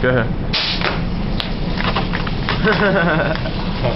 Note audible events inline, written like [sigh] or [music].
Go ahead. [laughs]